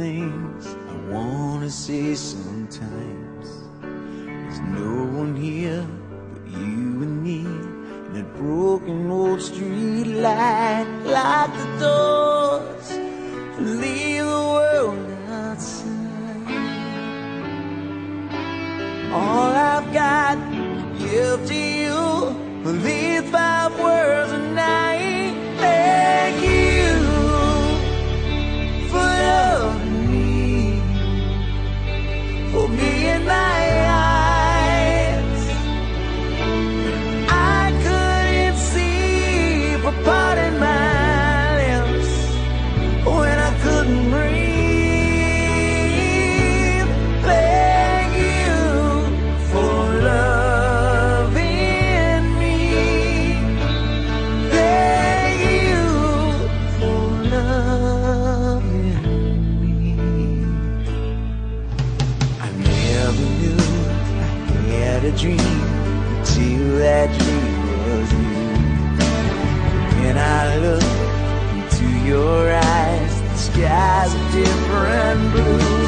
things I wanna say sometimes. There's no one here but you and me, and that broken old street light. Lock the doors, and leave the world outside. All I've got, give to you. Believe Oh, me and my had a dream until that dream was you. When I look into your eyes, the sky's a different blue.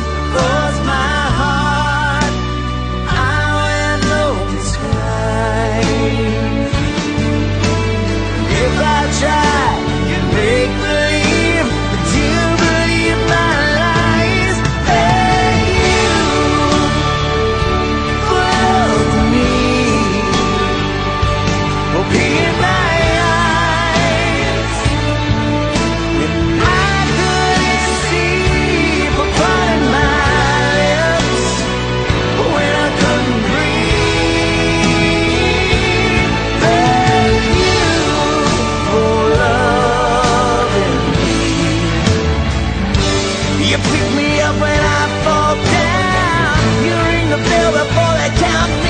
up when I fall down. You ring the bell before they count